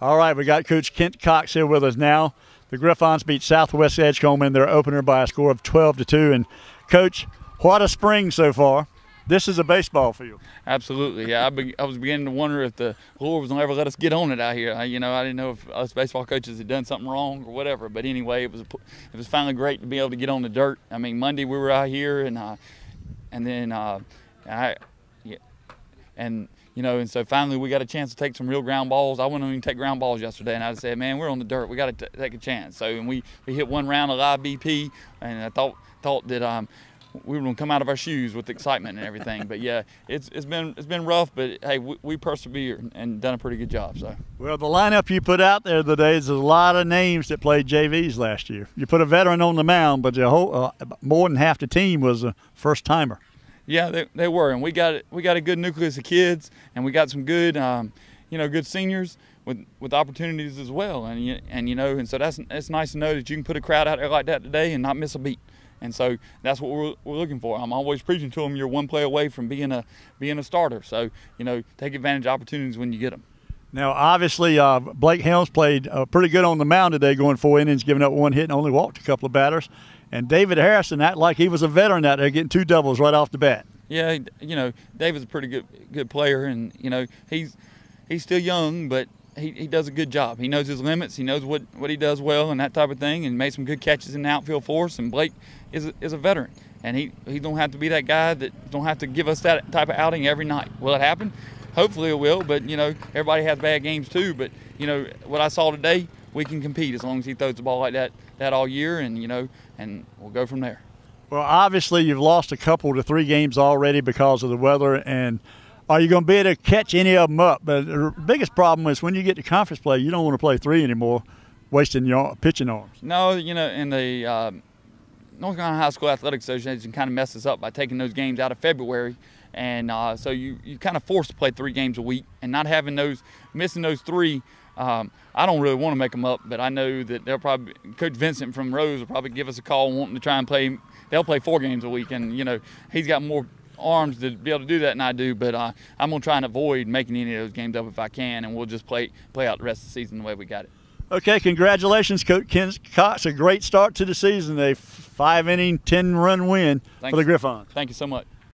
All right, we got Coach Kent Cox here with us now. The Griffons beat Southwest Edgecombe in their opener by a score of 12 to 2. And, Coach, what a spring so far. This is a baseball field. Absolutely, yeah. I, be, I was beginning to wonder if the Lord was going to ever let us get on it out here. I, you know, I didn't know if us baseball coaches had done something wrong or whatever. But anyway, it was it was finally great to be able to get on the dirt. I mean, Monday we were out here, and uh, and then uh, I, yeah, and you know, and so finally we got a chance to take some real ground balls. I wouldn't even take ground balls yesterday, and I said, man, we're on the dirt. We got to take a chance. So, and we, we hit one round of live BP, and I thought thought that um, we were to come out of our shoes with excitement and everything. but yeah, it's it's been it's been rough, but hey, we, we persevered and done a pretty good job. So. Well, the lineup you put out there today is a lot of names that played JVs last year. You put a veteran on the mound, but the whole uh, more than half the team was a first timer. Yeah, they, they were, and we got we got a good nucleus of kids, and we got some good, um, you know, good seniors with with opportunities as well, and and you know, and so that's it's nice to know that you can put a crowd out there like that today and not miss a beat, and so that's what we're, we're looking for. I'm always preaching to them, you're one play away from being a being a starter, so you know, take advantage of opportunities when you get them. Now, obviously, uh, Blake Helms played uh, pretty good on the mound today, going four innings, giving up one hit, and only walked a couple of batters. And David Harrison acted like he was a veteran out there, getting two doubles right off the bat. Yeah, you know, David's a pretty good good player, and you know he's he's still young, but he, he does a good job. He knows his limits. He knows what, what he does well and that type of thing, and made some good catches in the outfield for us. And Blake is a, is a veteran, and he he don't have to be that guy that don't have to give us that type of outing every night. Will it happen? Hopefully it will, but you know everybody has bad games too. But you know what I saw today, we can compete as long as he throws the ball like that that all year, and you know, and we'll go from there. Well, obviously you've lost a couple to three games already because of the weather, and are you going to be able to catch any of them up? But the biggest problem is when you get to conference play, you don't want to play three anymore, wasting your pitching arms. No, you know, in the uh, North Carolina High School Athletic Association kind of messes up by taking those games out of February. And uh, so you, you kind of forced to play three games a week and not having those, missing those three um, I don't really want to make them up, but I know that they'll probably Coach Vincent from Rose will probably give us a call wanting to try and play. They'll play four games a week, and you know he's got more arms to be able to do that than I do. But uh, I'm gonna try and avoid making any of those games up if I can, and we'll just play play out the rest of the season the way we got it. Okay, congratulations, Coach Kent Cox. A great start to the season. A five inning, ten run win Thanks. for the Griffons. Thank you so much.